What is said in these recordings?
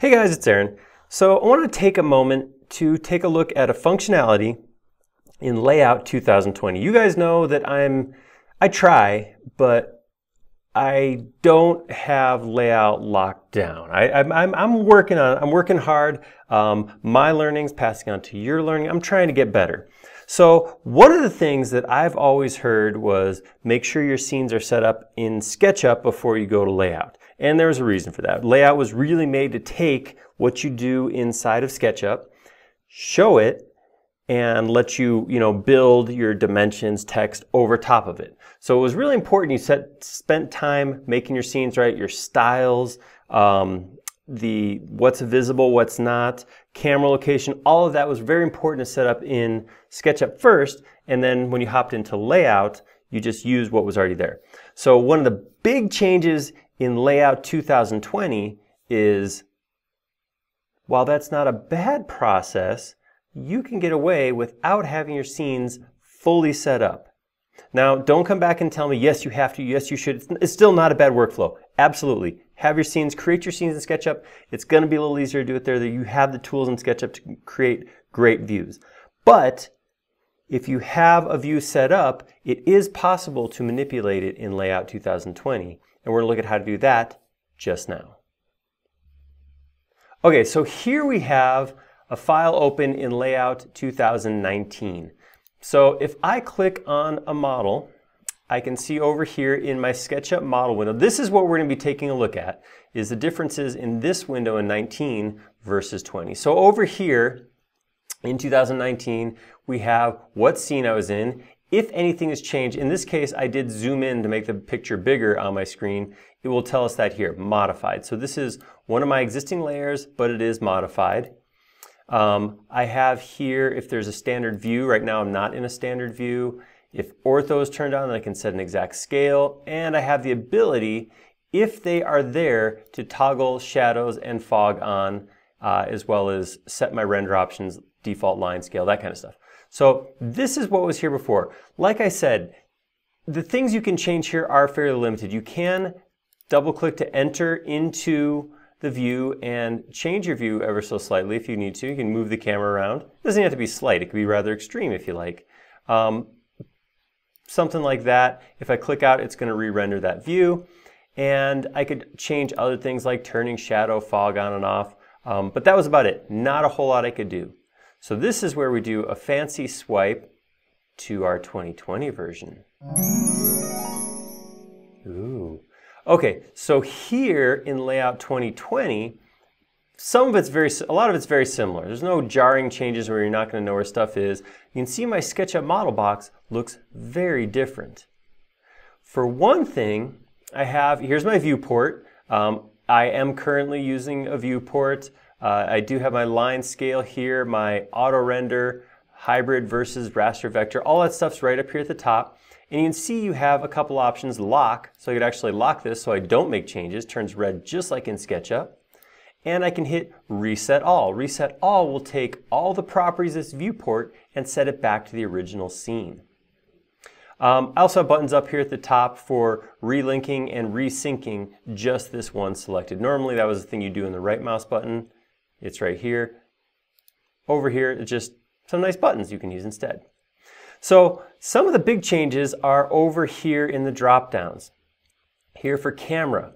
Hey guys, it's Aaron. So I want to take a moment to take a look at a functionality in Layout 2020. You guys know that I'm, I try, but I don't have layout locked down. I, am I'm, I'm working on it. I'm working hard. Um, my learning's passing on to your learning. I'm trying to get better. So one of the things that I've always heard was make sure your scenes are set up in SketchUp before you go to layout. And there was a reason for that. Layout was really made to take what you do inside of SketchUp, show it, and let you, you know, build your dimensions text over top of it. So it was really important you set, spent time making your scenes right, your styles, um, the what's visible, what's not, camera location, all of that was very important to set up in SketchUp first, and then when you hopped into layout, you just used what was already there. So one of the big changes in layout 2020 is while that's not a bad process, you can get away without having your scenes fully set up. Now, don't come back and tell me, yes, you have to, yes, you should. It's still not a bad workflow. Absolutely. Have your scenes, create your scenes in SketchUp. It's going to be a little easier to do it there. That you have the tools in SketchUp to create great views. But if you have a view set up, it is possible to manipulate it in Layout 2020. And we're going to look at how to do that just now. Okay, so here we have a file open in Layout 2019. So if I click on a model, I can see over here in my SketchUp model window, this is what we're going to be taking a look at, is the differences in this window in 19 versus 20. So over here in 2019, we have what scene I was in. If anything has changed, in this case, I did zoom in to make the picture bigger on my screen. It will tell us that here, modified. So this is one of my existing layers, but it is modified. Um, I have here, if there's a standard view, right now I'm not in a standard view. If ortho is turned on, then I can set an exact scale. And I have the ability, if they are there, to toggle shadows and fog on, uh, as well as set my render options, default line scale, that kind of stuff. So this is what was here before. Like I said, the things you can change here are fairly limited. You can double click to enter into the view and change your view ever so slightly if you need to. You can move the camera around. It doesn't have to be slight. It could be rather extreme if you like. Um, something like that. If I click out, it's going to re-render that view. And I could change other things like turning shadow, fog on and off. Um, but that was about it. Not a whole lot I could do. So this is where we do a fancy swipe to our 2020 version. Ooh. Okay, so here in Layout 2020, some of it's very, a lot of it's very similar. There's no jarring changes where you're not going to know where stuff is. You can see my SketchUp model box looks very different. For one thing, I have, here's my viewport. Um, I am currently using a viewport. Uh, I do have my line scale here, my auto render, hybrid versus raster vector. All that stuff's right up here at the top. And you can see you have a couple options, lock, so I could actually lock this so I don't make changes, turns red just like in SketchUp. And I can hit reset all. Reset all will take all the properties of this viewport and set it back to the original scene. Um, I also have buttons up here at the top for relinking and resyncing just this one selected. Normally that was the thing you do in the right mouse button. It's right here. Over here, it's just some nice buttons you can use instead. So some of the big changes are over here in the drop downs. Here for camera,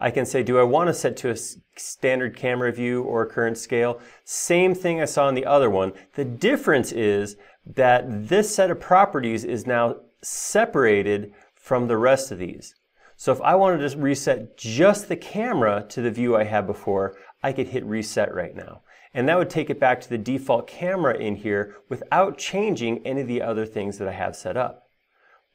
I can say, do I want to set to a standard camera view or current scale? Same thing I saw in the other one. The difference is that this set of properties is now separated from the rest of these. So if I wanted to reset just the camera to the view I had before, I could hit reset right now. And that would take it back to the default camera in here without changing any of the other things that I have set up.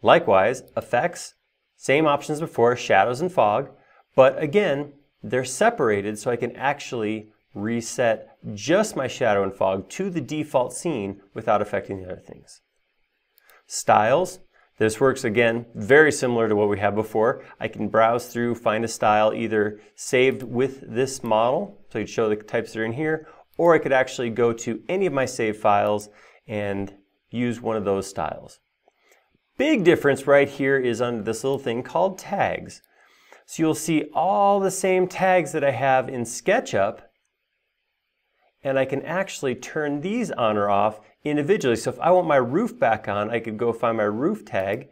Likewise, effects, same options before, shadows and fog, but again, they're separated so I can actually reset just my shadow and fog to the default scene without affecting the other things. Styles, this works again very similar to what we had before. I can browse through, find a style either saved with this model, so you'd show the types that are in here, or I could actually go to any of my save files and use one of those styles. Big difference right here is under this little thing called tags. So you'll see all the same tags that I have in SketchUp and I can actually turn these on or off individually. So if I want my roof back on, I could go find my roof tag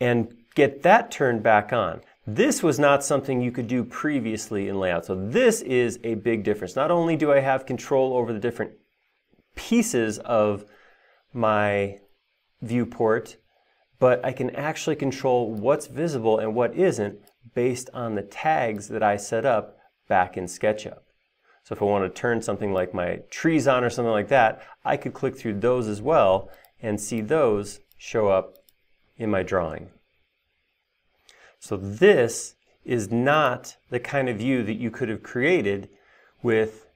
and get that turned back on. This was not something you could do previously in layout. So this is a big difference. Not only do I have control over the different pieces of my viewport, but I can actually control what's visible and what isn't based on the tags that I set up back in SketchUp. So if I want to turn something like my trees on or something like that, I could click through those as well and see those show up in my drawing. So this is not the kind of view that you could have created with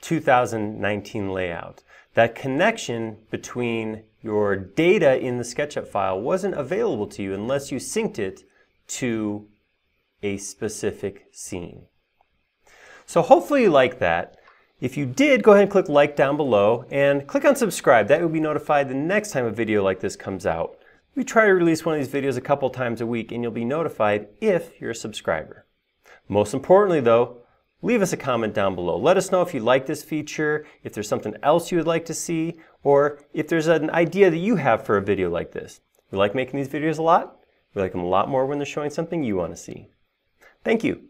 2019 layout. That connection between your data in the SketchUp file wasn't available to you unless you synced it to a specific scene. So hopefully you like that. If you did, go ahead and click like down below and click on subscribe. That will be notified the next time a video like this comes out. We try to release one of these videos a couple times a week and you'll be notified if you're a subscriber. Most importantly though, leave us a comment down below. Let us know if you like this feature, if there's something else you would like to see, or if there's an idea that you have for a video like this. We like making these videos a lot. We like them a lot more when they're showing something you want to see. Thank you.